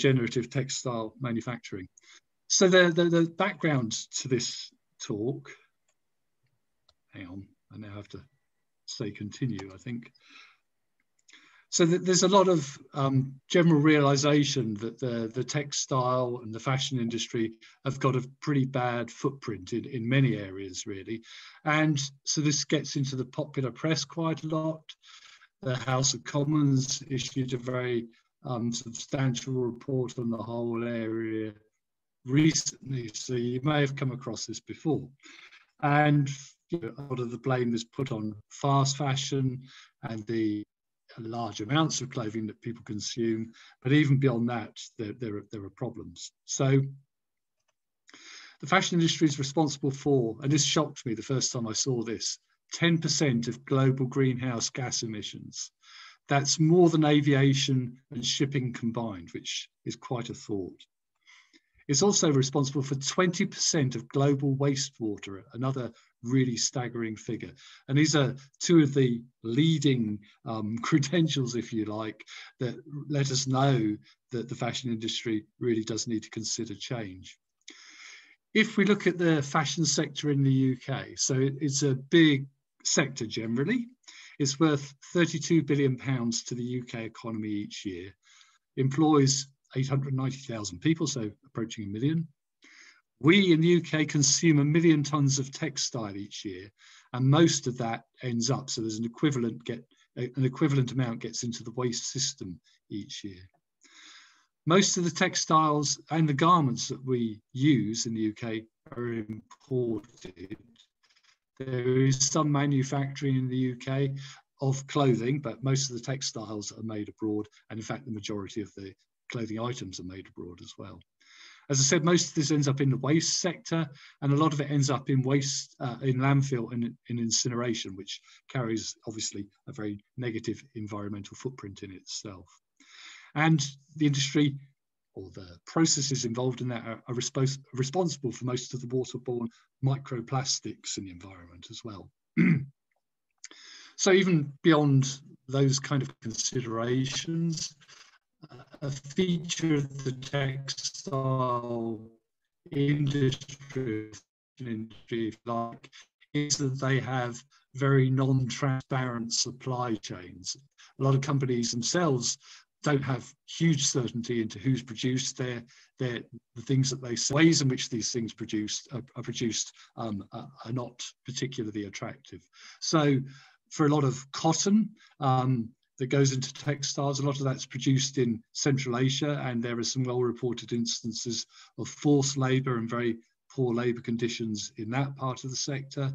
regenerative textile manufacturing. So the, the, the background to this talk, hang on, I now have to say continue, I think. So there's a lot of um, general realization that the, the textile and the fashion industry have got a pretty bad footprint in, in many areas, really. And so this gets into the popular press quite a lot. The House of Commons issued a very um, substantial report on the whole area recently, so you may have come across this before. And you know, a lot of the blame is put on fast fashion and the large amounts of clothing that people consume. But even beyond that, there, there, are, there are problems. So the fashion industry is responsible for, and this shocked me the first time I saw this, 10% of global greenhouse gas emissions. That's more than aviation and shipping combined, which is quite a thought. It's also responsible for 20% of global wastewater, another really staggering figure. And these are two of the leading um, credentials, if you like, that let us know that the fashion industry really does need to consider change. If we look at the fashion sector in the UK, so it's a big sector generally. It's worth 32 billion pounds to the UK economy each year, employs 890,000 people, so approaching a million. We in the UK consume a million tons of textile each year, and most of that ends up. So there's an equivalent get an equivalent amount gets into the waste system each year. Most of the textiles and the garments that we use in the UK are imported. There is some manufacturing in the UK of clothing, but most of the textiles are made abroad. And in fact, the majority of the clothing items are made abroad as well. As I said, most of this ends up in the waste sector, and a lot of it ends up in waste, uh, in landfill and in incineration, which carries obviously a very negative environmental footprint in itself. And the industry or the processes involved in that are, are respons responsible for most of the waterborne microplastics in the environment as well. so even beyond those kind of considerations, a feature of the textile industry, industry if like, is that they have very non-transparent supply chains. A lot of companies themselves don't have huge certainty into who's produced their, their the things that they sell. Ways in which these things produced are, are produced um, are, are, not particularly attractive. So for a lot of cotton, um, that goes into textiles. A lot of that's produced in Central Asia, and there are some well reported instances of forced labour and very poor labour conditions in that part of the sector.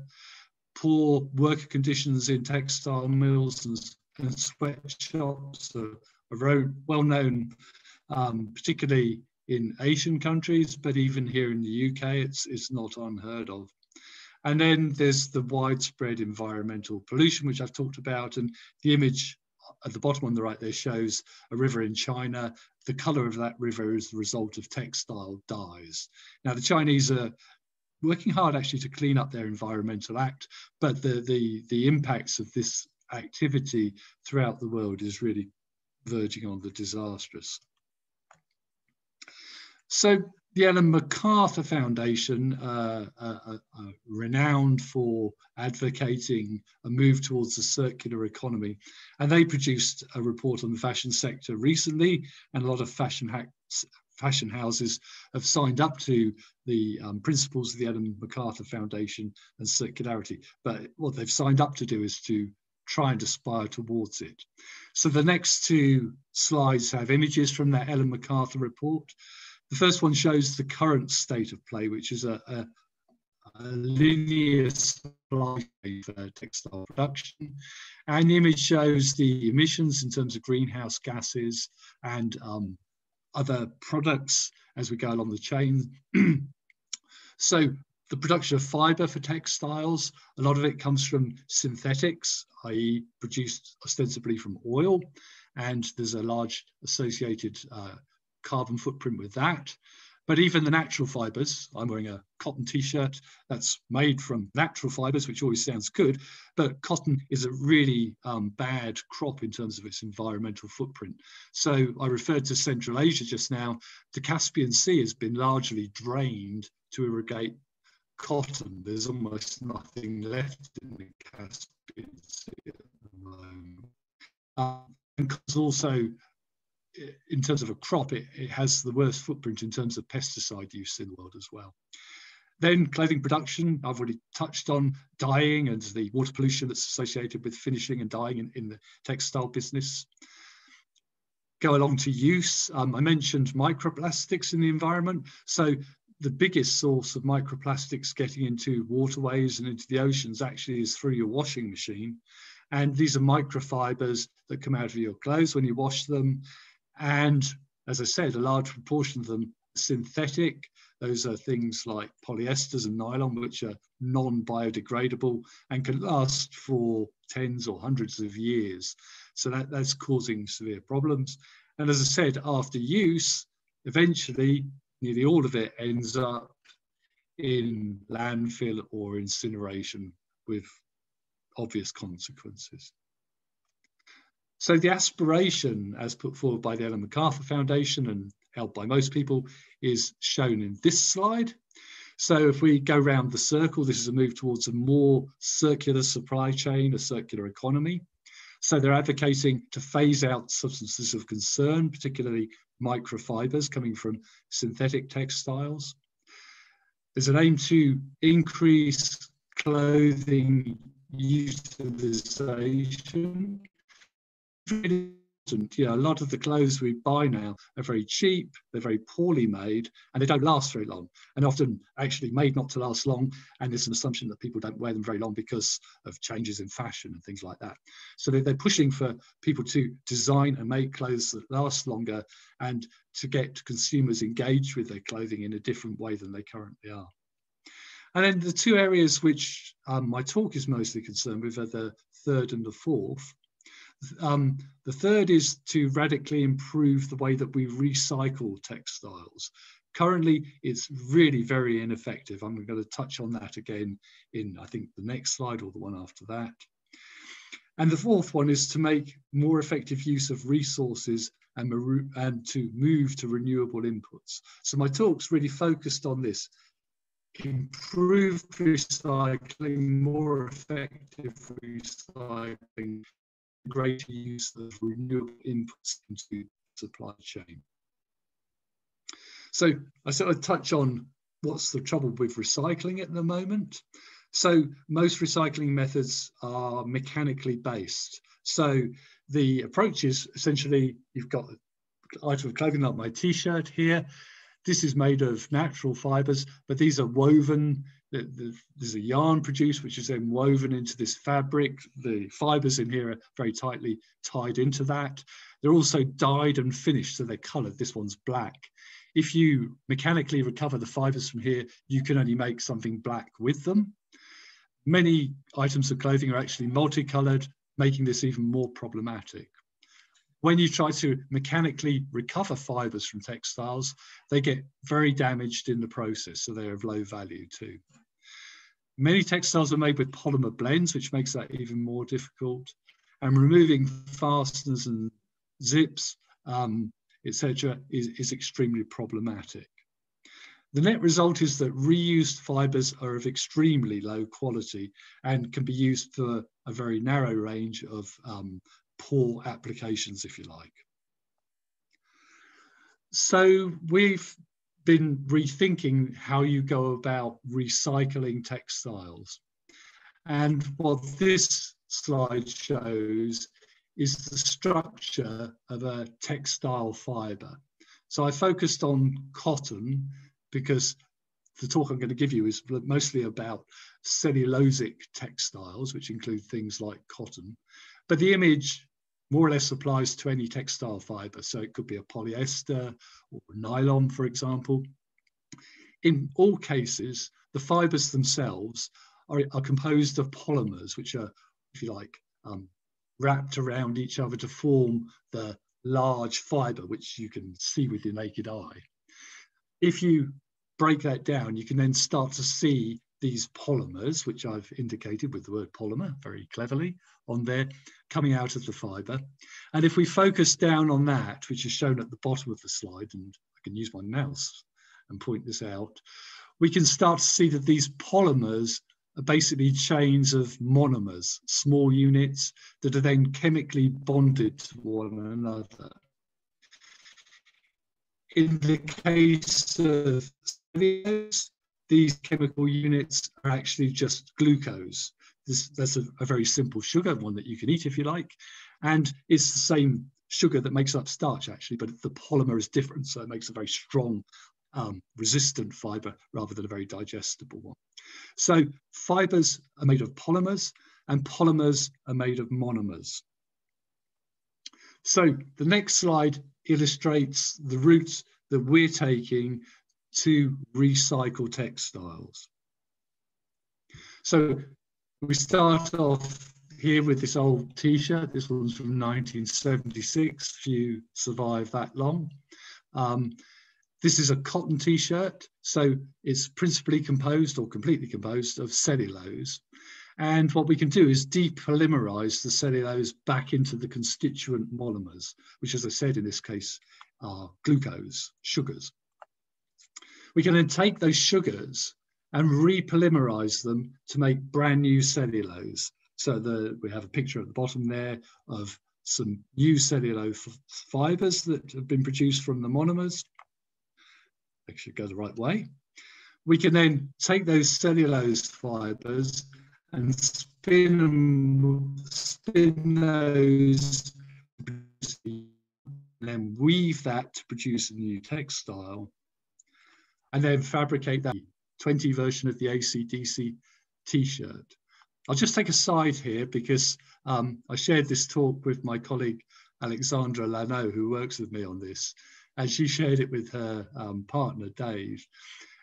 Poor worker conditions in textile mills and, and sweatshops are, very well known, um, particularly in Asian countries, but even here in the UK, it's, it's not unheard of. And then there's the widespread environmental pollution, which I've talked about, and the image at the bottom on the right there shows a river in China. The color of that river is the result of textile dyes. Now the Chinese are working hard actually to clean up their environmental act, but the, the, the impacts of this activity throughout the world is really verging on the disastrous. So the Ellen MacArthur Foundation, uh, uh, uh, uh, renowned for advocating a move towards a circular economy, and they produced a report on the fashion sector recently, and a lot of fashion hacks, fashion houses have signed up to the um, principles of the Ellen MacArthur Foundation and circularity. But what they've signed up to do is to try and aspire towards it. So the next two slides have images from that Ellen MacArthur report. The first one shows the current state of play, which is a, a, a linear supply for textile production. And the image shows the emissions in terms of greenhouse gases and um, other products as we go along the chain. so the production of fiber for textiles, a lot of it comes from synthetics, i.e. produced ostensibly from oil. And there's a large associated uh, carbon footprint with that. But even the natural fibers, I'm wearing a cotton t-shirt that's made from natural fibers, which always sounds good, but cotton is a really um, bad crop in terms of its environmental footprint. So I referred to Central Asia just now. The Caspian Sea has been largely drained to irrigate cotton. There's almost nothing left in the Caspian Sea at the moment. Um, and because also in terms of a crop, it, it has the worst footprint in terms of pesticide use in the world as well. Then clothing production, I've already touched on dyeing and the water pollution that's associated with finishing and dyeing in, in the textile business. Go along to use. Um, I mentioned microplastics in the environment. So the biggest source of microplastics getting into waterways and into the oceans actually is through your washing machine. And these are microfibers that come out of your clothes when you wash them. And as I said, a large proportion of them are synthetic. Those are things like polyesters and nylon, which are non-biodegradable and can last for tens or hundreds of years. So that, that's causing severe problems. And as I said, after use, eventually nearly all of it ends up in landfill or incineration with obvious consequences. So the aspiration as put forward by the Ellen MacArthur Foundation and held by most people is shown in this slide. So if we go around the circle, this is a move towards a more circular supply chain, a circular economy. So they're advocating to phase out substances of concern, particularly microfibers coming from synthetic textiles. There's an aim to increase clothing utilization important. You know, a lot of the clothes we buy now are very cheap, they're very poorly made, and they don't last very long, and often actually made not to last long. And there's an assumption that people don't wear them very long because of changes in fashion and things like that. So they're, they're pushing for people to design and make clothes that last longer and to get consumers engaged with their clothing in a different way than they currently are. And then the two areas which um, my talk is mostly concerned with are the third and the fourth. Um, the third is to radically improve the way that we recycle textiles. Currently, it's really very ineffective. I'm going to touch on that again in, I think, the next slide or the one after that. And the fourth one is to make more effective use of resources and, and to move to renewable inputs. So my talk's really focused on this. Improve recycling, more effective recycling, greater use of renewable inputs into the supply chain. So I said I'd touch on what's the trouble with recycling at the moment. So most recycling methods are mechanically based. So the approach is essentially you've got item of clothing like my t-shirt here. This is made of natural fibers, but these are woven there's a yarn produced which is then woven into this fabric. The fibers in here are very tightly tied into that. They're also dyed and finished, so they're colored. This one's black. If you mechanically recover the fibers from here, you can only make something black with them. Many items of clothing are actually multicolored, making this even more problematic. When you try to mechanically recover fibers from textiles, they get very damaged in the process, so they're of low value too. Many textiles are made with polymer blends, which makes that even more difficult. And removing fasteners and zips, um, etc., is, is extremely problematic. The net result is that reused fibers are of extremely low quality and can be used for a very narrow range of um, poor applications, if you like. So we've been rethinking how you go about recycling textiles. And what this slide shows is the structure of a textile fiber. So I focused on cotton because the talk I'm going to give you is mostly about cellulosic textiles, which include things like cotton. But the image more or less applies to any textile fiber. So it could be a polyester or nylon, for example. In all cases, the fibers themselves are, are composed of polymers, which are, if you like, um, wrapped around each other to form the large fiber, which you can see with your naked eye. if you break that down, you can then start to see these polymers, which I've indicated with the word polymer very cleverly on there, coming out of the fiber. And if we focus down on that, which is shown at the bottom of the slide, and I can use my mouse and point this out, we can start to see that these polymers are basically chains of monomers, small units that are then chemically bonded to one another. In the case of these chemical units are actually just glucose. This, that's a, a, very simple sugar, one that you can eat if you like. And it's the same sugar that makes up starch actually, but the polymer is different. So it makes a very strong, um, resistant fiber rather than a very digestible one. So fibers are made of polymers and polymers are made of monomers. So the next slide illustrates the route that we're taking to recycle textiles. So we start off here with this old t-shirt. This one's from 1976, few survive that long. Um, this is a cotton t-shirt, so it's principally composed or completely composed of cellulose. And what we can do is depolymerize the cellulose back into the constituent monomers, which as I said in this case are glucose, sugars. We can then take those sugars and repolymerize them to make brand new cellulose. So the, we have a picture at the bottom there of some new cellulose fibers that have been produced from the monomers. Sure go the right way. We can then take those cellulose fibers and spin them, spin those, and then weave that to produce a new textile and then fabricate that 20 version of the ACDC t-shirt. I'll just take a side here because um, I shared this talk with my colleague Alexandra Lano, who works with me on this, and she shared it with her um, partner Dave.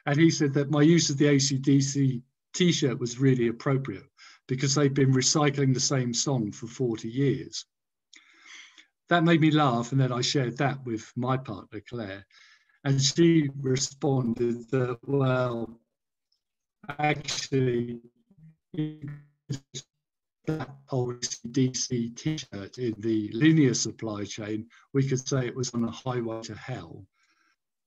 And he said that my use of the ACDC t-shirt was really appropriate because they've been recycling the same song for 40 years. That made me laugh, and then I shared that with my partner Claire. And she responded that, well, actually, that old DC t-shirt in the linear supply chain, we could say it was on a highway to hell.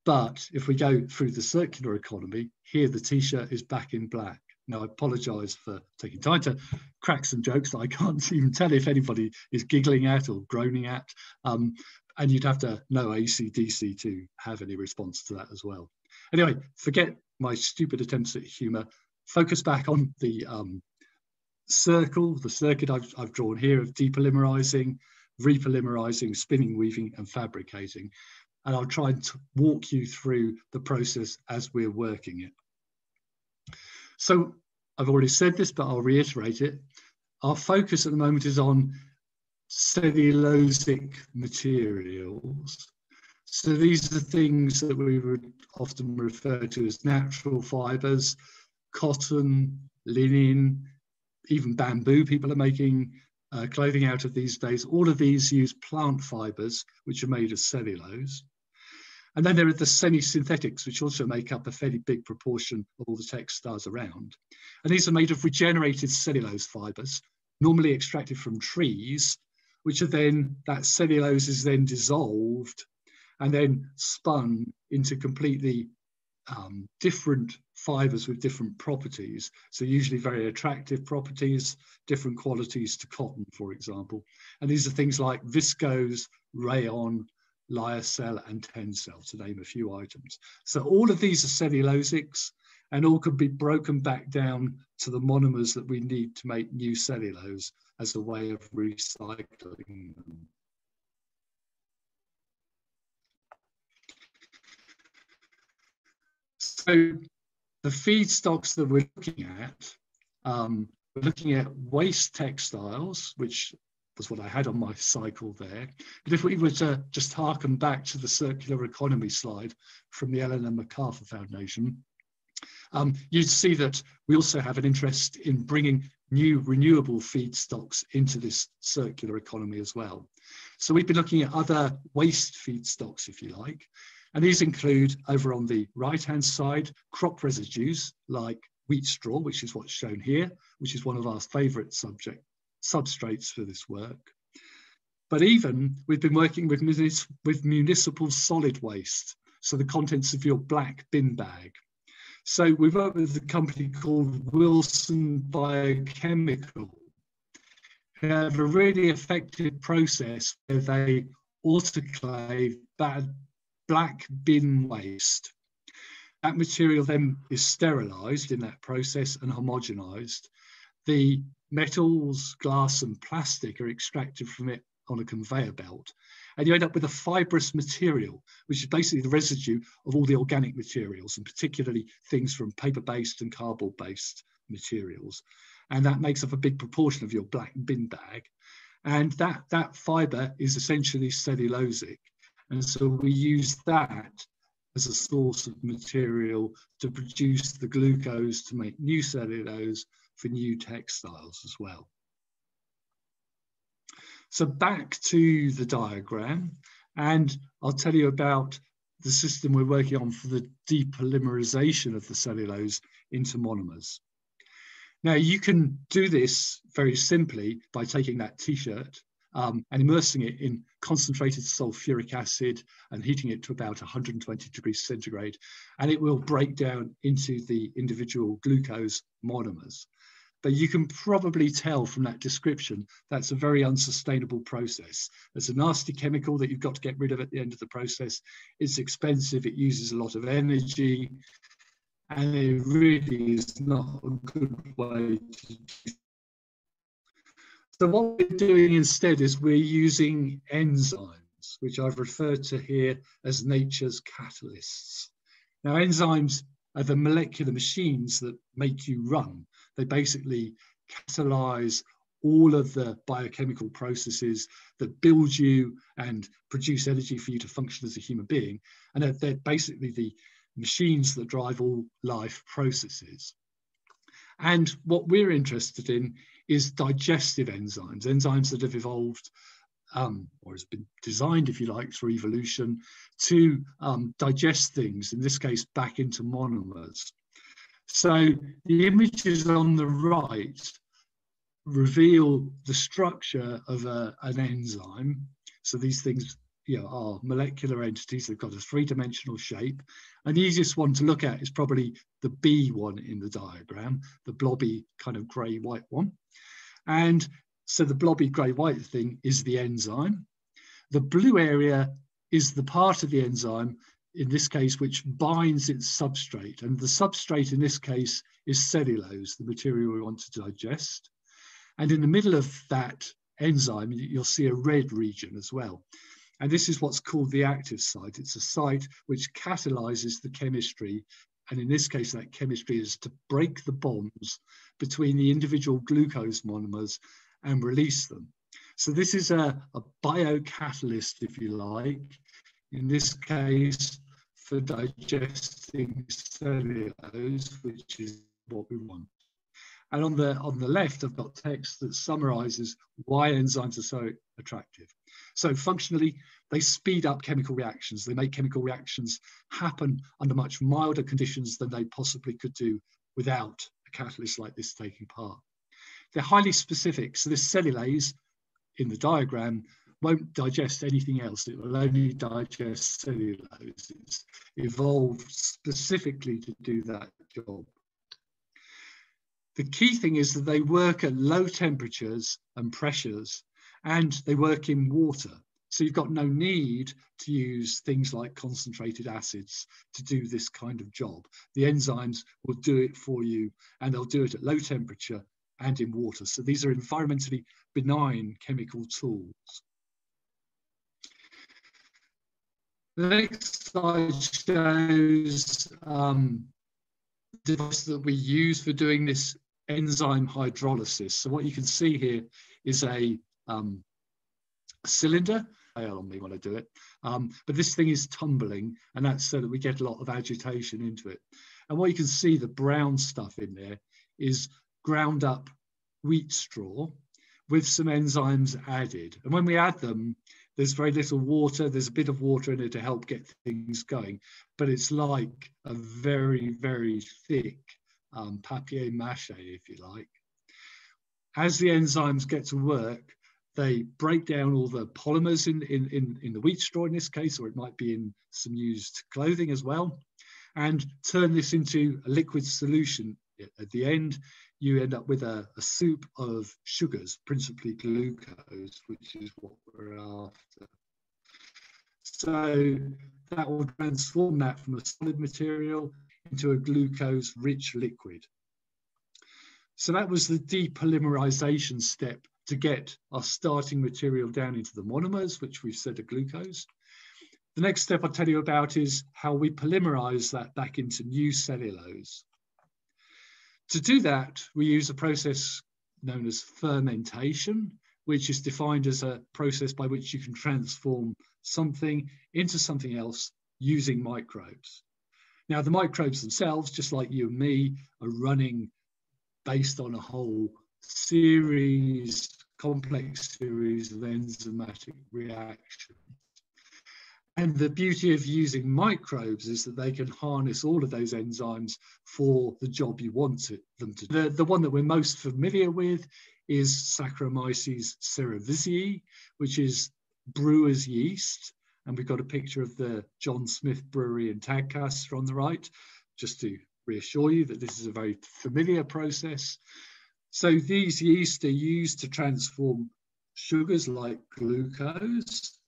But if we go through the circular economy, here the t-shirt is back in black. Now, I apologize for taking time to crack some jokes that I can't even tell if anybody is giggling at or groaning at. Um, and you'd have to know ACDC to have any response to that as well. Anyway, forget my stupid attempts at humour. Focus back on the um, circle, the circuit I've, I've drawn here of depolymerizing, repolymerizing, spinning, weaving, and fabricating. And I'll try and walk you through the process as we're working it. So I've already said this, but I'll reiterate it. Our focus at the moment is on cellulosic materials. So these are things that we would often refer to as natural fibers, cotton, linen, even bamboo. People are making uh, clothing out of these days. All of these use plant fibers, which are made of cellulose. And then there are the semi-synthetics, which also make up a fairly big proportion of all the textiles around. And these are made of regenerated cellulose fibers, normally extracted from trees, which are then, that cellulose is then dissolved and then spun into completely um, different fibers with different properties. So usually very attractive properties, different qualities to cotton, for example. And these are things like viscose, rayon, lyocell, and tencel, to name a few items. So all of these are cellulosics and all can be broken back down to the monomers that we need to make new cellulose as a way of recycling them. So the feedstocks that we're looking at, um, we're looking at waste textiles, which was what I had on my cycle there. But if we were to just harken back to the circular economy slide from the Ellen MacArthur Foundation, um, you'd see that we also have an interest in bringing new renewable feedstocks into this circular economy as well. So we've been looking at other waste feedstocks, if you like, And these include over on the right-hand side, crop residues like wheat straw, which is what's shown here, which is one of our favorite subject substrates for this work. But even we've been working with, with municipal solid waste, so the contents of your black bin bag. So we've worked with a company called Wilson Biochemical, who have a really effective process where they autoclave bad black bin waste. That material then is sterilized in that process and homogenized. The metals, glass, and plastic are extracted from it on a conveyor belt. And you end up with a fibrous material, which is basically the residue of all the organic materials, and particularly things from paper-based and cardboard-based materials. And that makes up a big proportion of your black bin bag. And that, that fiber is essentially cellulosic. And so we use that as a source of material to produce the glucose to make new cellulose for new textiles as well. So back to the diagram, and I'll tell you about the system we're working on for the depolymerization of the cellulose into monomers. Now you can do this very simply by taking that t-shirt um, and immersing it in concentrated sulfuric acid and heating it to about 120 degrees centigrade, and it will break down into the individual glucose monomers. But you can probably tell from that description that's a very unsustainable process. It's a nasty chemical that you've got to get rid of at the end of the process. It's expensive, it uses a lot of energy, and it really is not a good way to so what we're doing instead is we're using enzymes, which I've referred to here as nature's catalysts. Now, enzymes are the molecular machines that make you run. They basically catalyze all of the biochemical processes that build you and produce energy for you to function as a human being. And they're, they're basically the machines that drive all life processes. And what we're interested in is digestive enzymes, enzymes that have evolved um, or has been designed, if you like, through evolution to um, digest things, in this case, back into monomers. So the images on the right reveal the structure of a, an enzyme. So these things you know, are molecular entities. They've got a three-dimensional shape. And the easiest one to look at is probably the B one in the diagram, the blobby kind of grey-white one. And so the blobby grey-white thing is the enzyme. The blue area is the part of the enzyme in this case, which binds its substrate. And the substrate in this case is cellulose, the material we want to digest. And in the middle of that enzyme, you'll see a red region as well. And this is what's called the active site. It's a site which catalyzes the chemistry. And in this case, that chemistry is to break the bonds between the individual glucose monomers and release them. So this is a, a biocatalyst, if you like. In this case, for digesting cellulose, which is what we want. And on the, on the left, I've got text that summarizes why enzymes are so attractive. So functionally, they speed up chemical reactions. They make chemical reactions happen under much milder conditions than they possibly could do without a catalyst like this taking part. They're highly specific. So this cellulase in the diagram won't digest anything else. It will only digest cellulose. It's evolved specifically to do that job. The key thing is that they work at low temperatures and pressures, and they work in water. So you've got no need to use things like concentrated acids to do this kind of job. The enzymes will do it for you, and they'll do it at low temperature and in water. So these are environmentally benign chemical tools. The next slide shows um, the device that we use for doing this enzyme hydrolysis. So what you can see here is a, um, cylinder. Fail on me when I do it. Um, but this thing is tumbling, and that's so that we get a lot of agitation into it. And what you can see, the brown stuff in there is ground up wheat straw with some enzymes added. And when we add them, there's very little water. There's a bit of water in it to help get things going, but it's like a very, very thick um, papier mâche, if you like. As the enzymes get to work, they break down all the polymers in, in, in, in the wheat straw in this case, or it might be in some used clothing as well, and turn this into a liquid solution at the end you end up with a, a, soup of sugars, principally glucose, which is what we're after. So that will transform that from a solid material into a glucose-rich liquid. So that was the depolymerization step to get our starting material down into the monomers, which we've said are glucose. The next step I'll tell you about is how we polymerize that back into new cellulose. To do that, we use a process known as fermentation, which is defined as a process by which you can transform something into something else using microbes. Now, the microbes themselves, just like you and me, are running based on a whole series, complex series of enzymatic reactions. And the beauty of using microbes is that they can harness all of those enzymes for the job you want it, them to do. The, the one that we're most familiar with is Saccharomyces cerevisiae, which is brewer's yeast. And we've got a picture of the John Smith Brewery in Tadcaster on the right, just to reassure you that this is a very familiar process. So these yeast are used to transform sugars like glucose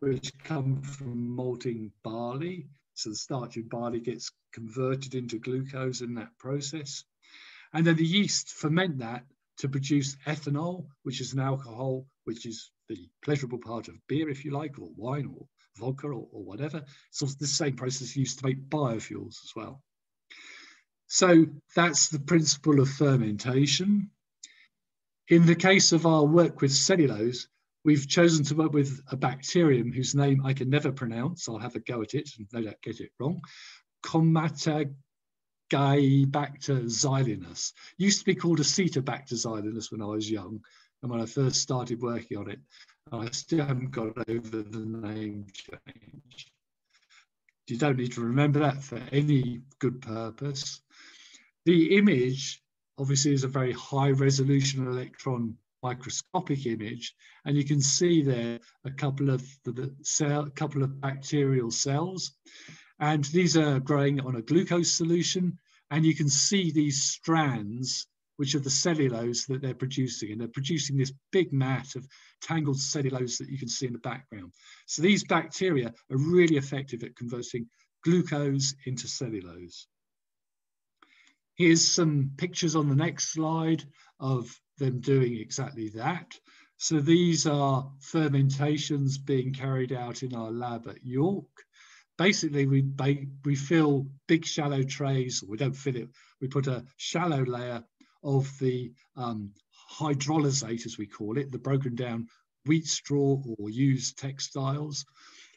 which come from malting barley. So the starch in barley gets converted into glucose in that process. And then the yeast ferment that to produce ethanol, which is an alcohol, which is the pleasurable part of beer, if you like, or wine or vodka or, or whatever. So the same process used to make biofuels as well. So that's the principle of fermentation. In the case of our work with cellulose, We've chosen to work with a bacterium whose name I can never pronounce. I'll have a go at it and no doubt get it wrong. Comatagibacter xylinus. Used to be called Acetobacter xylinus when I was young and when I first started working on it. I still haven't got over the name change. You don't need to remember that for any good purpose. The image obviously is a very high resolution electron microscopic image, and you can see there a couple of the cell, couple of bacterial cells, and these are growing on a glucose solution, and you can see these strands, which are the cellulose that they're producing, and they're producing this big mat of tangled cellulose that you can see in the background. So these bacteria are really effective at converting glucose into cellulose. Here's some pictures on the next slide of them doing exactly that. So these are fermentations being carried out in our lab at York. Basically, we, we fill big shallow trays, we don't fill it, we put a shallow layer of the um, hydrolysate, as we call it, the broken down wheat straw or used textiles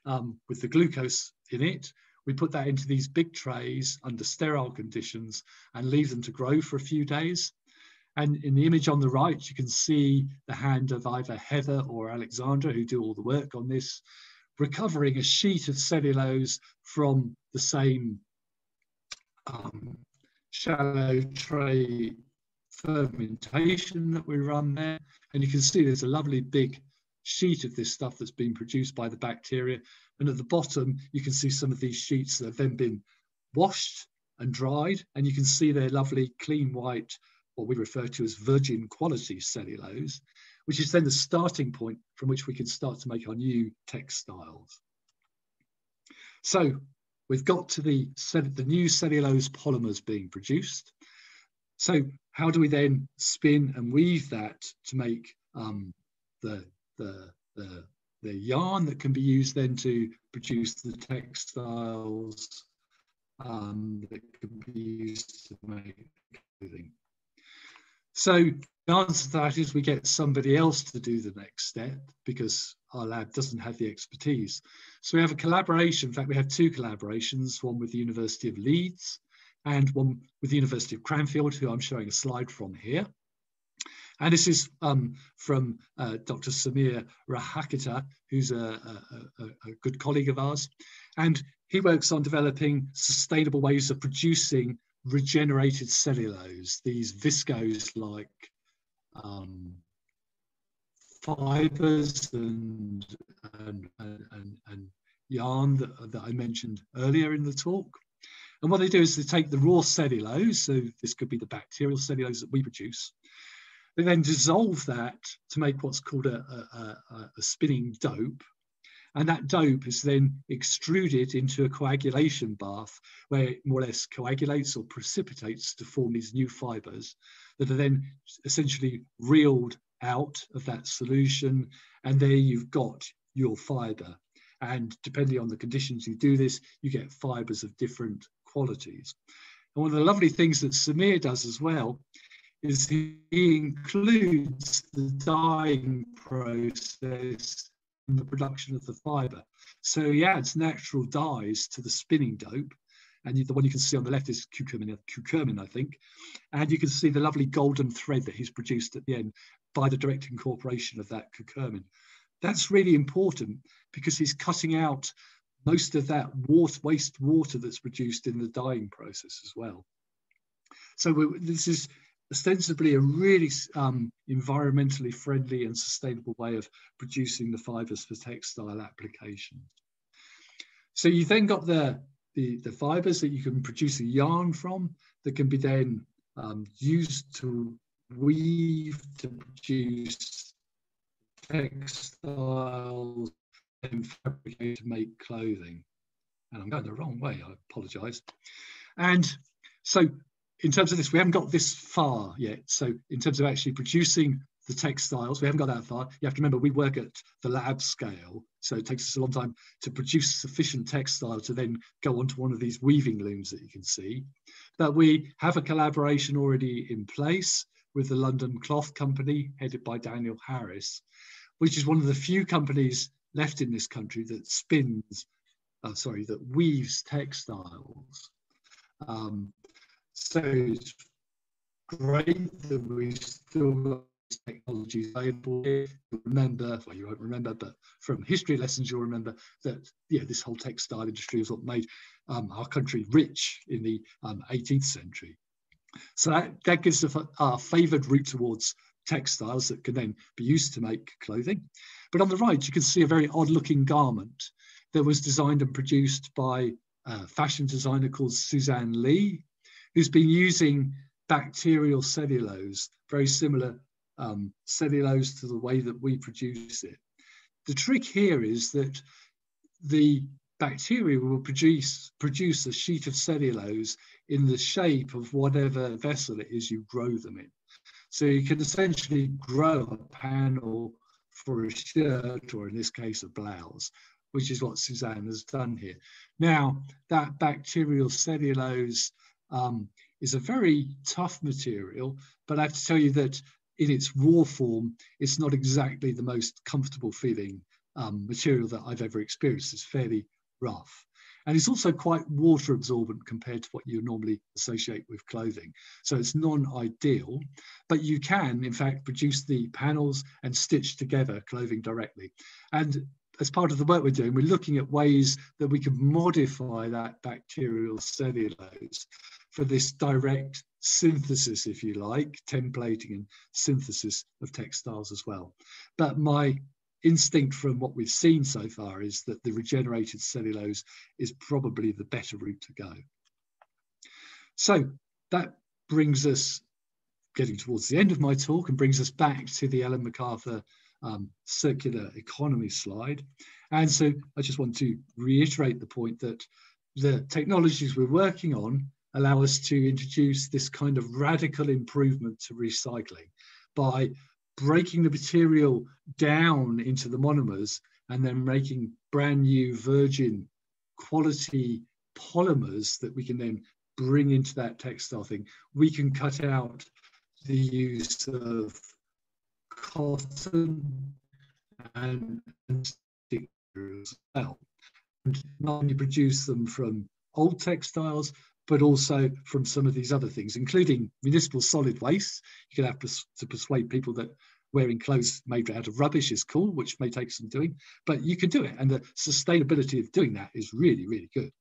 um, with the glucose in it. We put that into these big trays under sterile conditions and leave them to grow for a few days. And in the image on the right, you can see the hand of either Heather or Alexandra, who do all the work on this, recovering a sheet of cellulose from the same um, shallow tray fermentation that we run there. And you can see there's a lovely big sheet of this stuff that's been produced by the bacteria. And at the bottom, you can see some of these sheets that have then been washed and dried. And you can see their lovely clean white what we refer to as virgin quality cellulose, which is then the starting point from which we can start to make our new textiles. So we've got to the, the new cellulose polymers being produced. So how do we then spin and weave that to make um, the, the, the, the yarn that can be used then to produce the textiles um, that can be used to make clothing. So the answer to that is we get somebody else to do the next step because our lab doesn't have the expertise. So we have a collaboration. In fact, we have two collaborations, one with the University of Leeds and one with the University of Cranfield, who I'm showing a slide from here. And this is um, from uh, Dr. Samir Rahatekar, who's a, a, a, a, good colleague of ours. And he works on developing sustainable ways of producing regenerated cellulose, these viscose-like um, fibers and, and, and, and yarn that, that I mentioned earlier in the talk. And what they do is they take the raw cellulose, so this could be the bacterial cellulose that we produce. They then dissolve that to make what's called a, a, a spinning dope. And that dope is then extruded into a coagulation bath where it more or less coagulates or precipitates to form these new fibers that are then essentially reeled out of that solution. And there you've got your fiber. And depending on the conditions you do this, you get fibers of different qualities. And one of the lovely things that Samir does as well is he includes the dyeing process the production of the fiber. So he adds natural dyes to the spinning dope. And the one you can see on the left is curcumin, curcumin, I think. And you can see the lovely golden thread that he's produced at the end by the direct incorporation of that curcumin. That's really important because he's cutting out most of that water, waste water that's produced in the dyeing process as well. So this is ostensibly a really um, environmentally friendly and sustainable way of producing the fibers for textile applications. So you then got the, the, the fibers that you can produce a yarn from that can be then um, used to weave to produce textiles and fabricate to make clothing. And I'm going the wrong way, I apologize. And so in terms of this, we haven't got this far yet. So in terms of actually producing the textiles, we haven't got that far. You have to remember we work at the lab scale. So it takes us a long time to produce sufficient textile to then go onto one of these weaving looms that you can see. But we have a collaboration already in place with the London Cloth Company, headed by Daniel Harris, which is one of the few companies left in this country that spins, uh, sorry, that weaves textiles. Um, so it's great that we still got technologies available. remember, well, you won't remember, but from history lessons, you'll remember that yeah, this whole textile industry is what made um, our country rich in the um, 18th century. So that, that gives us our favoured route towards textiles that can then be used to make clothing. But on the right, you can see a very odd looking garment that was designed and produced by a fashion designer called Suzanne Lee, who's been using bacterial cellulose, very similar um, cellulose to the way that we produce it. The trick here is that the bacteria will produce, produce a sheet of cellulose in the shape of whatever vessel it is you grow them in. So you can essentially grow a panel for a shirt, or in this case, a blouse, which is what Suzanne has done here. Now, that bacterial cellulose um, is a very tough material, but I have to tell you that in its raw form, it's not exactly the most comfortable feeling um, material that I've ever experienced. It's fairly rough. And it's also quite water absorbent compared to what you normally associate with clothing. So it's non-ideal, but you can in fact produce the panels and stitch together clothing directly. And as part of the work we're doing, we're looking at ways that we can modify that bacterial cellulose for this direct synthesis, if you like, templating and synthesis of textiles as well. But my instinct from what we've seen so far is that the regenerated cellulose is probably the better route to go. So that brings us getting towards the end of my talk and brings us back to the Ellen MacArthur um, circular economy slide. And so I just want to reiterate the point that the technologies we're working on allow us to introduce this kind of radical improvement to recycling by breaking the material down into the monomers and then making brand new virgin quality polymers that we can then bring into that textile thing. We can cut out the use of cotton and, and as well. And not only produce them from old textiles, but also from some of these other things, including municipal solid waste. You can have to persuade people that wearing clothes made out of rubbish is cool, which may take some doing, but you can do it. And the sustainability of doing that is really, really good.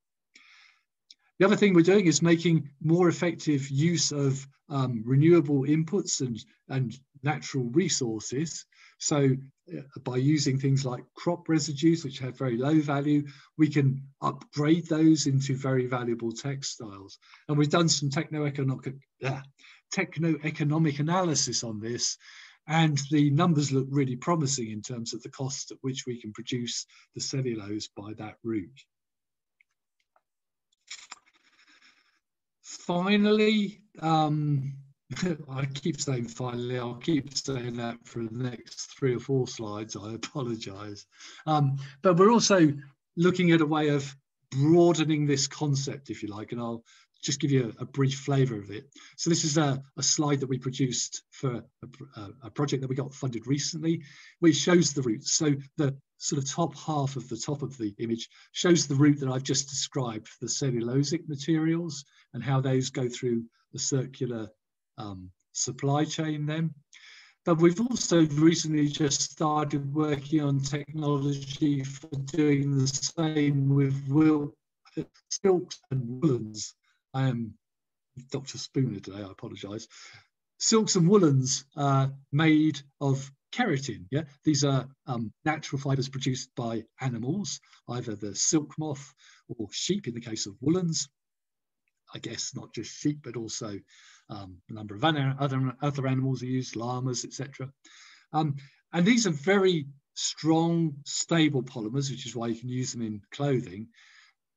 The other thing we're doing is making more effective use of um, renewable inputs and, and natural resources. So uh, by using things like crop residues, which have very low value, we can upgrade those into very valuable textiles. And we've done some techno-economic, uh, techno-economic analysis on this, and the numbers look really promising in terms of the cost at which we can produce the cellulose by that route. Finally, um, I keep saying finally, I'll keep saying that for the next three or four slides. I apologize. Um, but we're also looking at a way of broadening this concept, if you like, and I'll just give you a, a brief flavour of it. So this is a, a, slide that we produced for a, a, project that we got funded recently, which shows the route. So the sort of top half of the top of the image shows the route that I've just described for the cellulosic materials and how those go through the circular um, supply chain then. But we've also recently just started working on technology for doing the same with will, silks and woolens. I am Dr. Spooner today, I apologise. Silks and woolens are made of keratin. Yeah, these are um, natural fibres produced by animals, either the silk moth or sheep in the case of woolens. I guess not just sheep, but also um, a number of other, other animals are used, llamas, etc. Um, and these are very strong, stable polymers, which is why you can use them in clothing.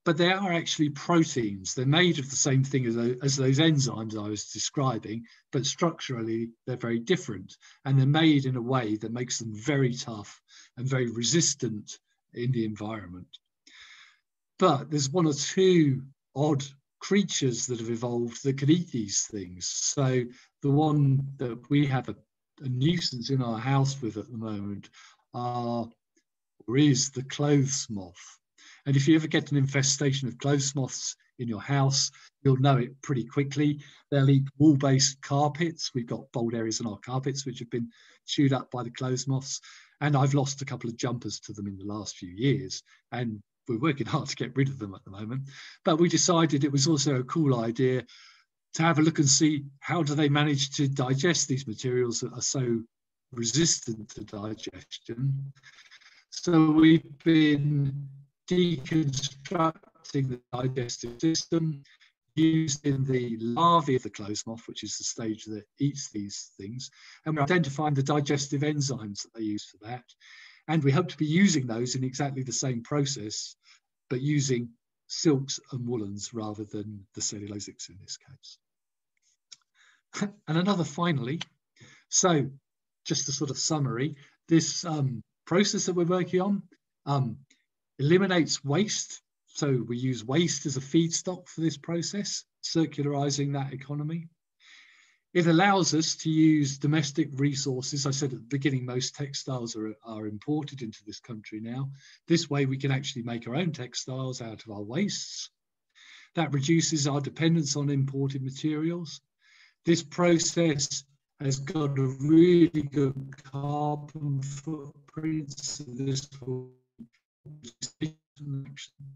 But they are actually proteins. They're made of the same thing as, as those enzymes I was describing, but structurally they're very different. And they're made in a way that makes them very tough and very resistant in the environment. But there's one or two odd creatures that have evolved that could eat these things. So the one that we have a, a nuisance in our house with at the moment are or is the clothes moth. And if you ever get an infestation of clothes moths in your house, you'll know it pretty quickly. They'll eat wool-based carpets. We've got bold areas in our carpets which have been chewed up by the clothes moths. And I've lost a couple of jumpers to them in the last few years. And we're working hard to get rid of them at the moment. But we decided it was also a cool idea to have a look and see how do they manage to digest these materials that are so resistant to digestion. So we've been deconstructing the digestive system used in the larvae of the clothes moth, which is the stage that eats these things, and we're identifying the digestive enzymes that they use for that. And we hope to be using those in exactly the same process, but using silks and woolens rather than the cellulosics in this case. and another finally, so just a sort of summary, this um, process that we're working on um, eliminates waste. So we use waste as a feedstock for this process, circularizing that economy. It allows us to use domestic resources. I said at the beginning, most textiles are, are imported into this country now. This way, we can actually make our own textiles out of our wastes. That reduces our dependence on imported materials. This process has got a really good carbon footprint. So this will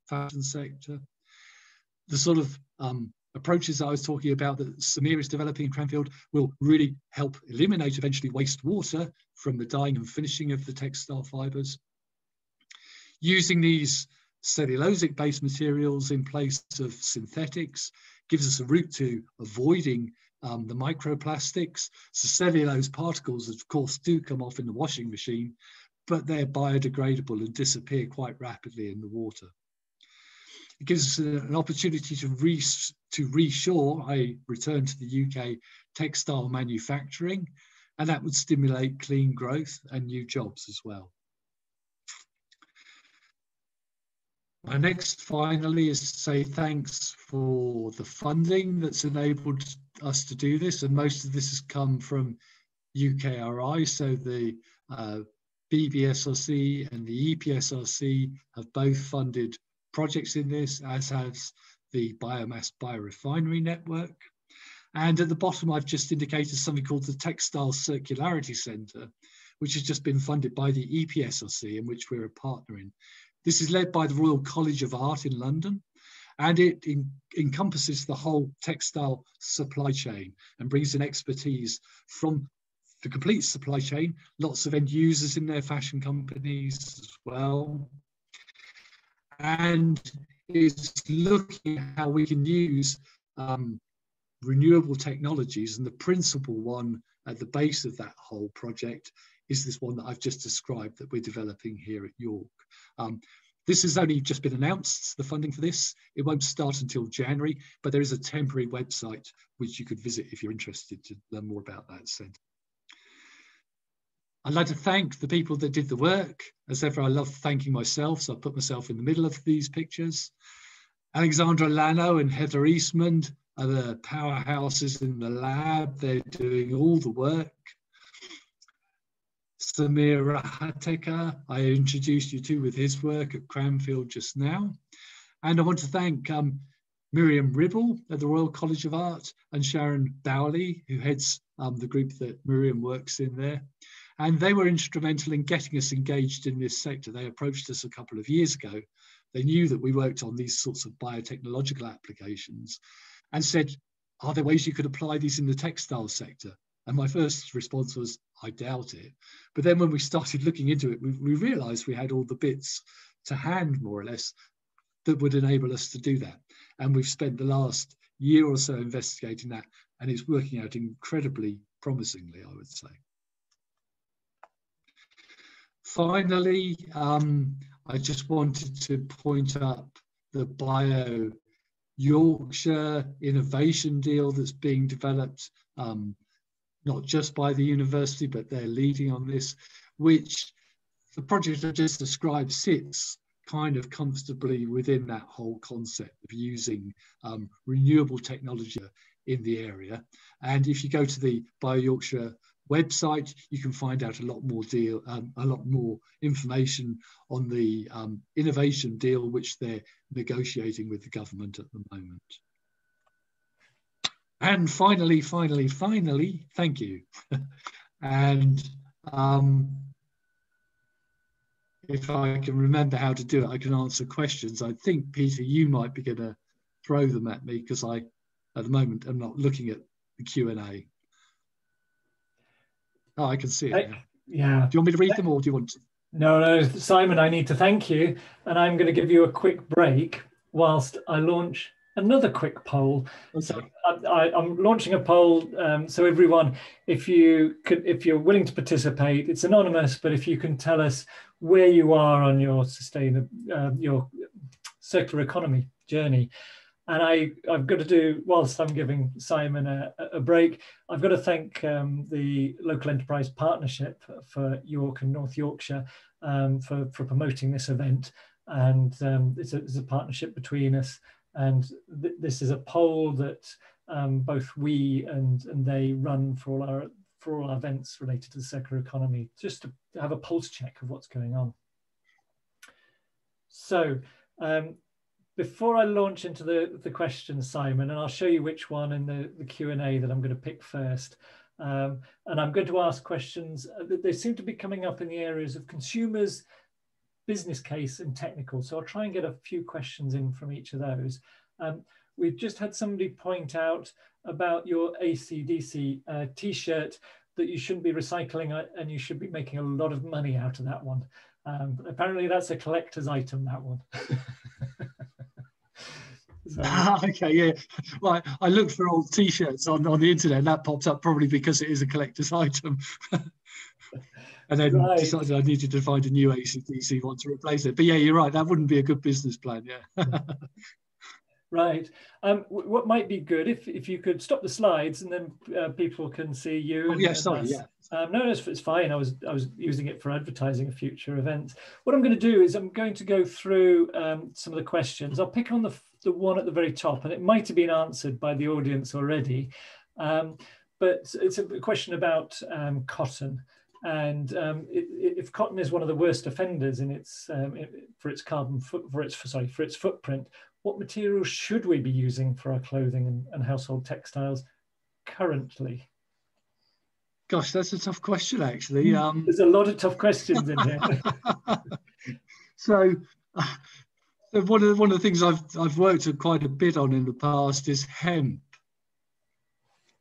fashion sector. The sort of um, approaches I was talking about that Samir is developing in Cranfield will really help eliminate eventually wastewater from the dyeing and finishing of the textile fibers. Using these cellulosic based materials in place of synthetics gives us a route to avoiding um, the microplastics. So cellulose particles, of course, do come off in the washing machine, but they're biodegradable and disappear quite rapidly in the water. It gives us an opportunity to, re, to reshore, I return to the UK textile manufacturing, and that would stimulate clean growth and new jobs as well. My next finally is to say thanks for the funding that's enabled us to do this. And most of this has come from UKRI. So the uh, BBSRC and the EPSRC have both funded projects in this, as has the Biomass Biorefinery Network. And at the bottom, I've just indicated something called the Textile Circularity Centre, which has just been funded by the EPSRC, in which we're a partner in. This is led by the Royal College of Art in London, and it in, encompasses the whole textile supply chain and brings in expertise from the complete supply chain, lots of end users in their fashion companies as well. And it's looking at how we can use um, renewable technologies. And the principal one at the base of that whole project is this one that I've just described that we're developing here at York. Um, this has only just been announced, the funding for this. It won't start until January, but there is a temporary website which you could visit if you're interested to learn more about that centre. I'd like to thank the people that did the work. As ever, I love thanking myself, so I put myself in the middle of these pictures. Alexandra Lanot and Heather Eastman are the powerhouses in the lab. They're doing all the work. Samir Rahatekar, I introduced you to with his work at Cranfield just now. And I want to thank um, Miriam Ribul at the Royal College of Art and Sharon Baurley, who heads um, the group that Miriam works in there. And they were instrumental in getting us engaged in this sector. They approached us a couple of years ago. They knew that we worked on these sorts of biotechnological applications and said, are there ways you could apply these in the textile sector? And my first response was, I doubt it. But then when we started looking into it, we, we realized we had all the bits to hand, more or less, that would enable us to do that. And we've spent the last year or so investigating that, and it's working out incredibly promisingly, I would say. Finally, um, I just wanted to point up the Bio Yorkshire innovation deal that's being developed, um, not just by the university, but they're leading on this, which the project I just described sits kind of comfortably within that whole concept of using um, renewable technology in the area. And if you go to the Bio Yorkshire website, you can find out a lot more deal, um, a lot more information on the um, innovation deal which they're negotiating with the government at the moment. And finally, finally, finally, thank you. and um, if I can remember how to do it, I can answer questions. I think, Peter, you might be going to throw them at me because I, at the moment, am not looking at the Q&A. Oh, I can see it. I, yeah. Do you want me to read them or do you want to? No, no, Simon, I need to thank you. And I'm going to give you a quick break whilst I launch another quick poll. Okay. So I, am launching a poll. Um, so everyone, if you could, if you're willing to participate, it's anonymous, but if you can tell us where you are on your sustainable, uh, your circular economy journey, and I, I've got to do, whilst I'm giving Simon a, a break, I've got to thank um, the Local Enterprise Partnership for York and North Yorkshire um, for, for promoting this event. And um, it's, a, it's, a, partnership between us. And th this is a poll that um, both we and, and they run for all our for all our events related to the circular economy, just to have a pulse check of what's going on. So um, before I launch into the, the questions, Simon, and I'll show you which one in the, the Q&A that I'm going to pick first. Um, and I'm going to ask questions. Uh, they seem to be coming up in the areas of consumers, business case and technical. So I'll try and get a few questions in from each of those. Um, we've just had somebody point out about your ACDC uh, t-shirt that you shouldn't be recycling uh, and you should be making a lot of money out of that one. Um, apparently that's a collector's item, that one. So. okay, yeah. Well, I looked for old T-shirts on, on the internet, and that popped up probably because it is a collector's item. and then right. decided I needed to find a new ACDC one to replace it. But yeah, you're right. That wouldn't be a good business plan. Yeah. right. Um, what might be good if if you could stop the slides and then uh, people can see you. Oh, yeah, sorry. Yeah. Um, no, it's, it's fine. I was I was using it for advertising a future event. What I'm going to do is I'm going to go through um, some of the questions. I'll pick on the the one at the very top, and it might have been answered by the audience already. Um, but it's a question about um, cotton. And um, it, if cotton is one of the worst offenders in its um, for its carbon foot, for its sorry for its footprint, what materials should we be using for our clothing and, and household textiles currently? Gosh, that's a tough question, actually. Hmm. Um, There's a lot of tough questions in here. so, uh, one of the, one of the things I've I've worked quite a bit on in the past is hemp,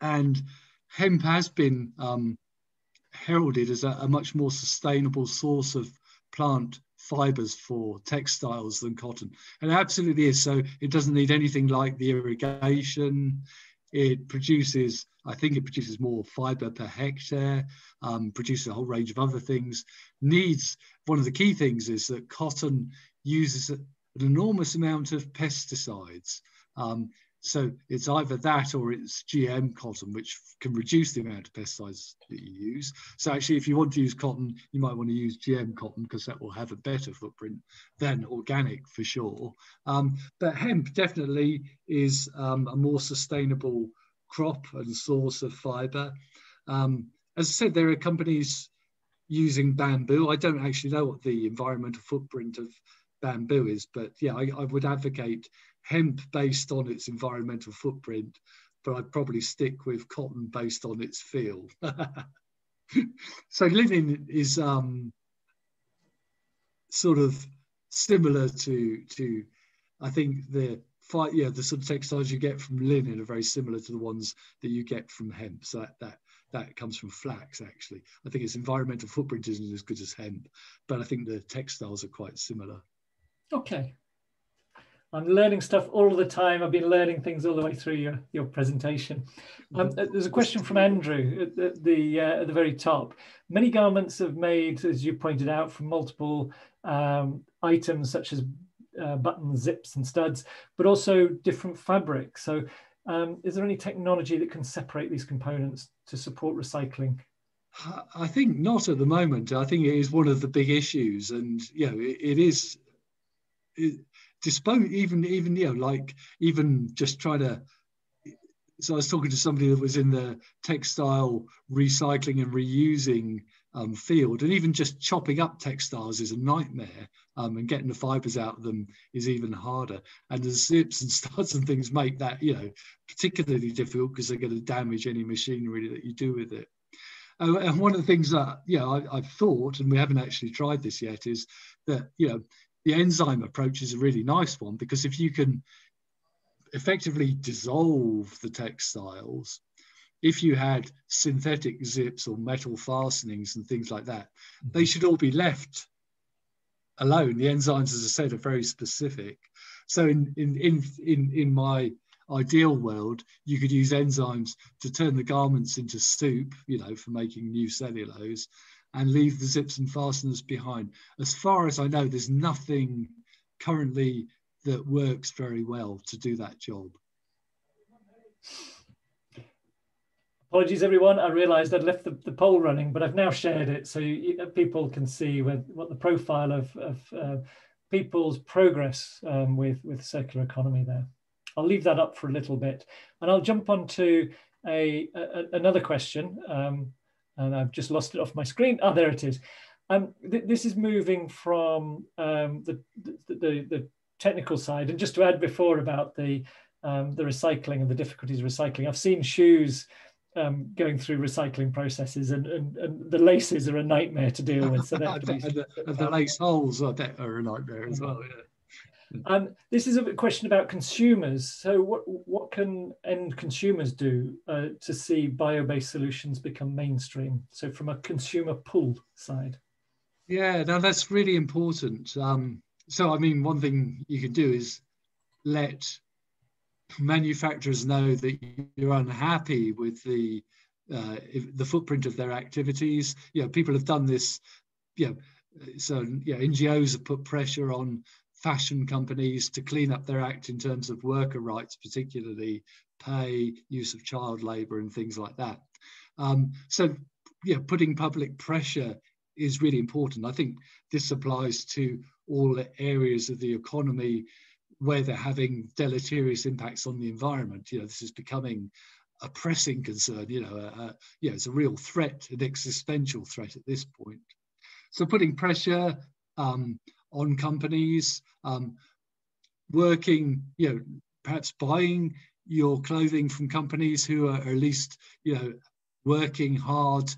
and hemp has been um, heralded as a, a, much more sustainable source of plant fibers for textiles than cotton, and it absolutely is. So it doesn't need anything like the irrigation. It produces, I think, it produces more fiber per hectare. Um, produces a whole range of other things. Needs one of the key things is that cotton uses an enormous amount of pesticides. Um, so it's either that or it's GM cotton, which can reduce the amount of pesticides that you use. So actually, if you want to use cotton, you might want to use GM cotton because that will have a better footprint than organic for sure. Um, but hemp definitely is um, a more sustainable crop and source of fiber. Um, as I said, there are companies using bamboo. I don't actually know what the environmental footprint of bamboo is. But yeah, I, I would advocate hemp based on its environmental footprint, but I'd probably stick with cotton based on its feel. so linen is um, sort of similar to to I think the fight yeah the sort of textiles you get from linen are very similar to the ones that you get from hemp. So that that that comes from flax actually. I think its environmental footprint isn't as good as hemp, but I think the textiles are quite similar. Okay. I'm learning stuff all the time. I've been learning things all the way through your, your presentation. Um, mm-hmm. uh, there's a question from Andrew at the, the uh, at the very top. Many garments have made, as you pointed out, from multiple um, items such as uh, buttons, zips, and studs, but also different fabrics. So, um, is there any technology that can separate these components to support recycling? I think not at the moment. I think it is one of the big issues, and you know, it, it is even even you know like even just try to so I was talking to somebody that was in the textile recycling and reusing um, field, and even just chopping up textiles is a nightmare, um, and getting the fibers out of them is even harder. And the zips and studs and things make that you know particularly difficult because they're going to damage any machinery that you do with it. Uh, and one of the things that yeah I, I've thought, and we haven't actually tried this yet, is that you know the enzyme approach is a really nice one because if you can effectively dissolve the textiles, if you had synthetic zips or metal fastenings and things like that, they mm-hmm. should all be left alone. The enzymes, as I said, are very specific. So in in in in, in my ideal world, you could use enzymes to turn the garments into soup, you know, for making new cellulose, and leave the zips and fasteners behind. As far as I know, there's nothing currently that works very well to do that job. Apologies, everyone. I realised I'd left the, the, poll running, but I've now shared it so you, people can see what the profile of, of uh, people's progress um, with, with circular economy there. I'll leave that up for a little bit, and I'll jump on to a, a another question. Um, and I've just lost it off my screen. Oh, there it is. Um, th this is moving from um, the, the, the, the, technical side. And just to add before about the, um, the recycling and the difficulties of recycling, I've seen shoes um, going through recycling processes and, and, and, the laces are a nightmare to deal with. So and, the, and the lace holes are, are a nightmare as well. Yeah. Um, this is a question about consumers. So, what what can end consumers do uh, to see bio-based solutions become mainstream? So, from a consumer pull side. Yeah, now that's really important. Um, so, I mean, one thing you can do is let manufacturers know that you're unhappy with the uh, the footprint of their activities. You know, people have done this. You know, so yeah, NGOs have put pressure on fashion companies to clean up their act in terms of worker rights, particularly pay, use of child labour, and things like that. Um, so, yeah, putting public pressure is really important. I think this applies to all areas of the economy where they're having deleterious impacts on the environment. You know, this is becoming a pressing concern. You know, yeah, it's a real threat, an existential threat at this point. So, putting pressure um, on companies. Um, working, you know, perhaps buying your clothing from companies who are at least, you know, working hard,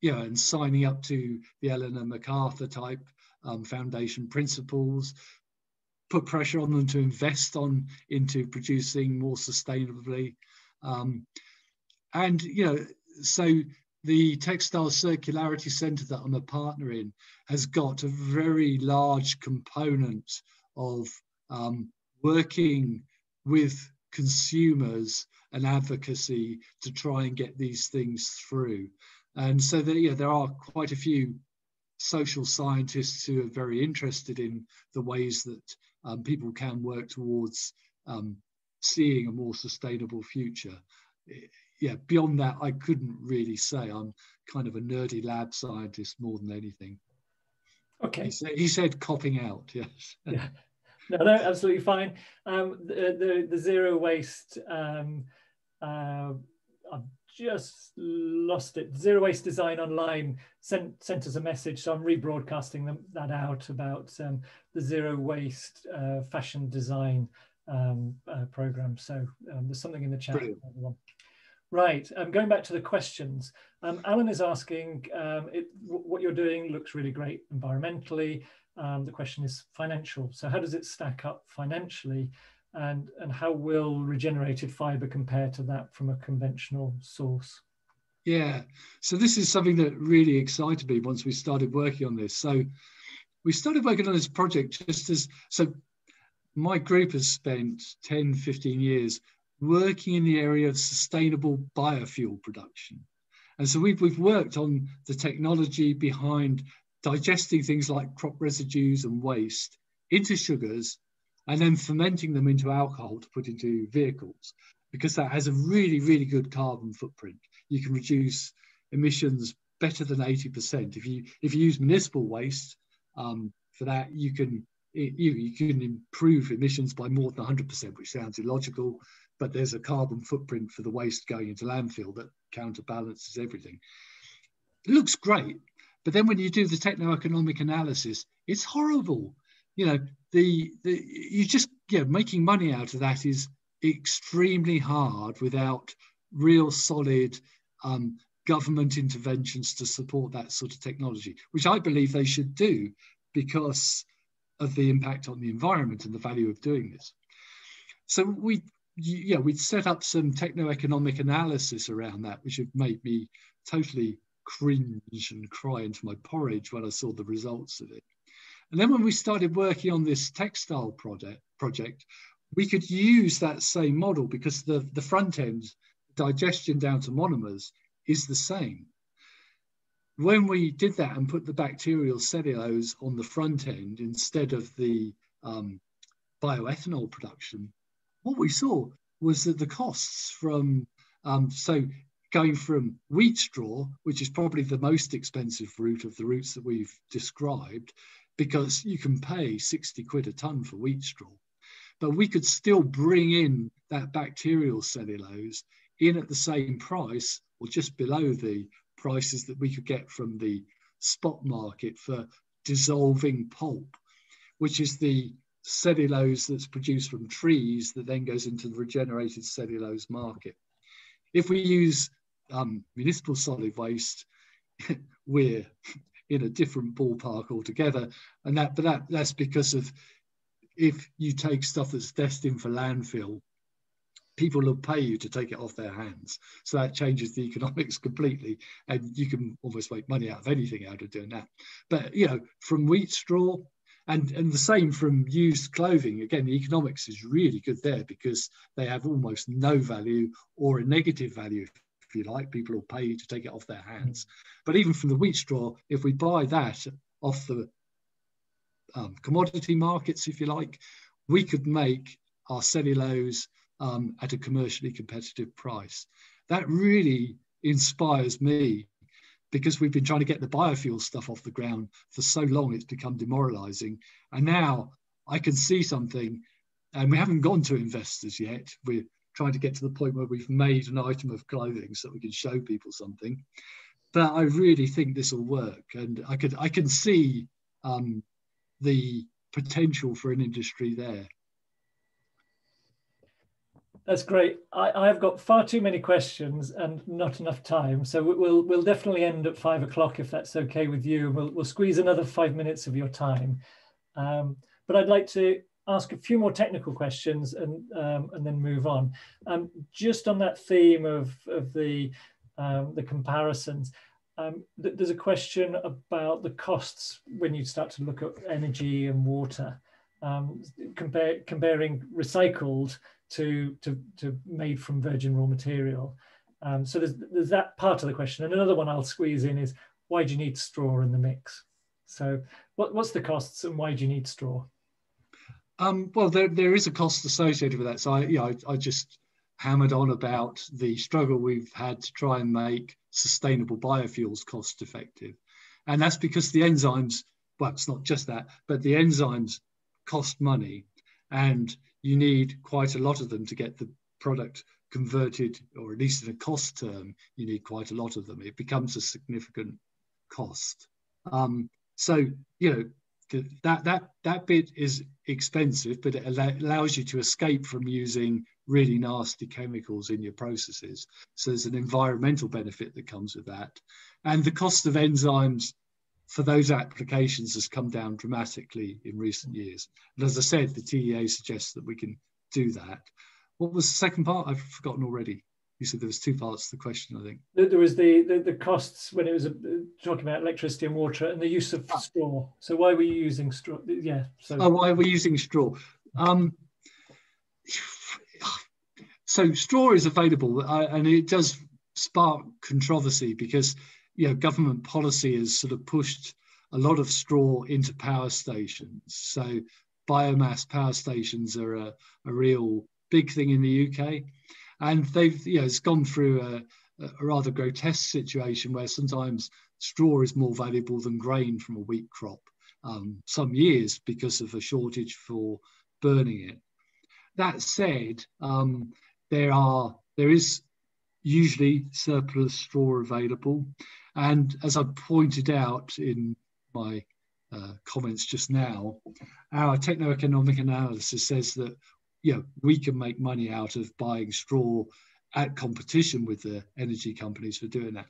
you know, and signing up to the Ellen MacArthur type um, foundation principles, put pressure on them to invest on into producing more sustainably. Um, and, you know, so the Textile Circularity Centre that I'm a partner in has got a very large component of um, working with consumers and advocacy to try and get these things through. And so there, yeah, there are quite a few social scientists who are very interested in the ways that um, people can work towards um, seeing a more sustainable future. Yeah, beyond that, I couldn't really say. I'm kind of a nerdy lab scientist more than anything. Okay. He said, he said copping out, yes. yeah. No, no, absolutely fine. Um, the, the, the zero waste, um, uh, I've just lost it. Zero Waste Design Online sent, sent us a message, so I'm rebroadcasting them, that out about um, the zero waste uh, fashion design um, uh, program. So um, there's something in the chat. Right, um, going back to the questions, um, Alan is asking, um, it, what you're doing looks really great environmentally. Um, the question is financial. So how does it stack up financially? And, and how will regenerated fiber compare to that from a conventional source? Yeah, so this is something that really excited me once we started working on this. So we started working on this project just as, so my group has spent 10, 15 years working in the area of sustainable biofuel production. And so we've, we've worked on the technology behind digesting things like crop residues and waste into sugars and then fermenting them into alcohol to put into vehicles because that has a really, really good carbon footprint. You can reduce emissions better than 80%. If you if you use municipal waste um, for that, you can you, you can improve emissions by more than 100%, which sounds illogical but there's a carbon footprint for the waste going into landfill that counterbalances everything. It looks great, but then when you do the techno-economic analysis, it's horrible. You know, the, the you just yeah, making money out of that is extremely hard without real solid um, government interventions to support that sort of technology, which I believe they should do because of the impact on the environment and the value of doing this. So we yeah, we'd set up some techno-economic analysis around that, which have made me totally cringe and cry into my porridge when I saw the results of it. And then when we started working on this textile project, project we could use that same model because the, the front end, digestion down to monomers, is the same. When we did that and put the bacterial cellulose on the front end instead of the um, bioethanol production, what we saw was that the costs from um, so going from wheat straw, which is probably the most expensive route of the routes that we've described, because you can pay 60 quid a ton for wheat straw. But we could still bring in that bacterial cellulose in at the same price or just below the prices that we could get from the spot market for dissolving pulp, which is the cellulose that's produced from trees that then goes into the regenerated cellulose market. If we use um, municipal solid waste, we're in a different ballpark altogether. And that, but that, that's because of if you take stuff that's destined for landfill, people will pay you to take it off their hands. So that changes the economics completely. And you can almost make money out of anything out of doing that. But, you know, from wheat straw, and and the same from used clothing. Again the economics is really good there because they have almost no value or a negative value if you like. People will pay you to take it off their hands. But even from the wheat straw if we buy that off the um, commodity markets if you like we could make our cellulose um, at a commercially competitive price. That really inspires me because we've been trying to get the biofuel stuff off the ground for so long, it's become demoralizing. And now I can see something, and we haven't gone to investors yet. We're trying to get to the point where we've made an item of clothing so we can show people something. But I really think this will work, and I could I can see um, the potential for an industry there. That's great. I, have got far too many questions and not enough time, so we'll we'll definitely end at five o'clock if that's okay with you. We'll we'll squeeze another five minutes of your time, um, but I'd like to ask a few more technical questions and um, and then move on. Um, just on that theme of of the um, the comparisons, um, th there's a question about the costs when you start to look at energy and water, um, compare, comparing recycled to, to, to made from virgin raw material. Um, so there's, there's that part of the question. And another one I'll squeeze in is why do you need straw in the mix? So what, what's the costs and why do you need straw? Um, well, there, there is a cost associated with that. So I, you know, I, I just hammered on about the struggle we've had to try and make sustainable biofuels cost effective. And that's because the enzymes, well, it's not just that, but the enzymes cost money and you need quite a lot of them to get the product converted, or at least in a cost term, you need quite a lot of them. It becomes a significant cost. Um, so, you know, that that that bit is expensive, but it allows you to escape from using really nasty chemicals in your processes. So there's an environmental benefit that comes with that, and the cost of enzymes for those applications has come down dramatically in recent years. And as I said, the TEA suggests that we can do that. What was the second part? I've forgotten already you said there was two parts to the question, I think. There was the, the, the costs when it was uh, talking about electricity and water and the use of ah. straw. So why were you using straw? Yeah. So oh, why were we using straw? Um, so straw is available uh, and it does spark controversy because you know government policy has sort of pushed a lot of straw into power stations. So biomass power stations are a, a real big thing in the UK and they've you know it's gone through a, a rather grotesque situation where sometimes straw is more valuable than grain from a wheat crop um, some years because of a shortage for burning it. That said, um, there are there is usually surplus straw available, and as I pointed out in my uh, comments just now, our techno-economic analysis says that you know, we can make money out of buying straw at competition with the energy companies for doing that.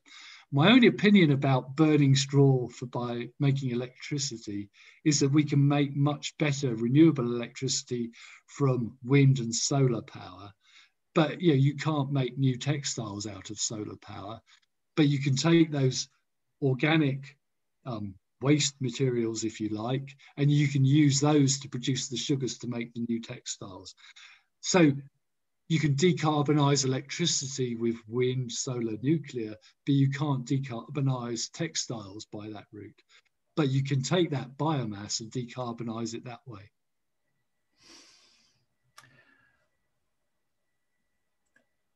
My only opinion about burning straw for by making electricity is that we can make much better renewable electricity from wind and solar power. But you know, you can't make new textiles out of solar power, but you can take those organic um, waste materials, if you like, and you can use those to produce the sugars to make the new textiles. So you can decarbonize electricity with wind, solar, nuclear, but you can't decarbonize textiles by that route. But you can take that biomass and decarbonize it that way.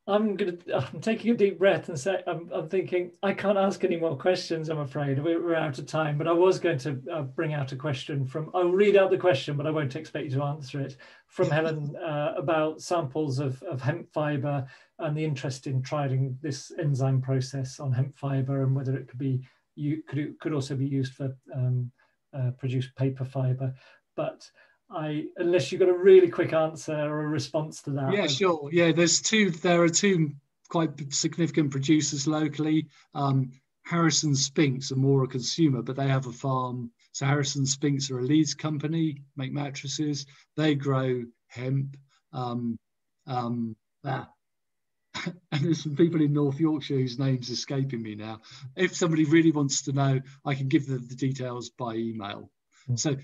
I'm gonna. I'm taking a deep breath and say I'm, I'm thinking I can't ask any more questions. I'm afraid we're, we're out of time. But I was going to uh, bring out a question from. I'll read out the question, but I won't expect you to answer it. From Helen uh, about samples of, of hemp fibre and the interest in trying this enzyme process on hemp fibre and whether it could be you could it could also be used for um, uh, produce paper fibre. But I unless you've got a really quick answer or a response to that. Yeah, sure. Yeah, there's two. There are two quite significant producers locally. Um, Harrison Spinks are more a consumer, but they have a farm. So Harrison Spinks are a Leeds company, make mattresses. They grow hemp. Um, um, ah. and there's some people in North Yorkshire whose name's escaping me now. If somebody really wants to know, I can give them the details by email. Mm. So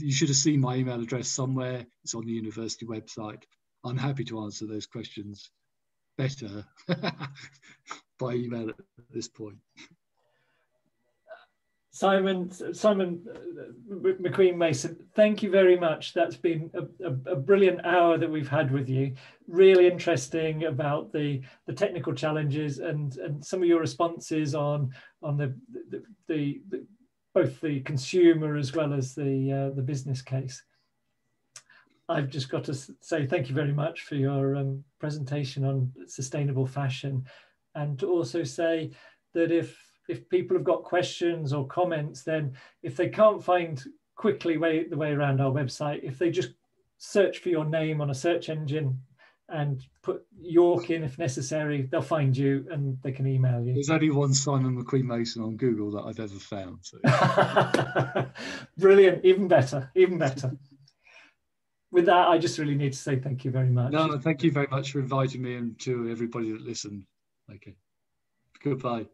you should have seen my email address somewhere. It's on the university website. I'm happy to answer those questions better by email at this point. Simon, Simon uh, McQueen Mason, thank you very much. That's been a, a, a, brilliant hour that we've had with you. Really interesting about the, the technical challenges and, and some of your responses on, on the, the, the, the both the consumer as well as the uh, the business case. I've just got to say thank you very much for your um, presentation on sustainable fashion, and to also say that if if people have got questions or comments, then if they can't find quickly way, the way around our website, if they just search for your name on a search engine and put York in if necessary. They'll find you and they can email you. There's only one Simon McQueen Mason on Google that I've ever found. So. Brilliant, even better, even better. With that, I just really need to say thank you very much. No, thank you very much for inviting me and to everybody that listened. Okay. Goodbye.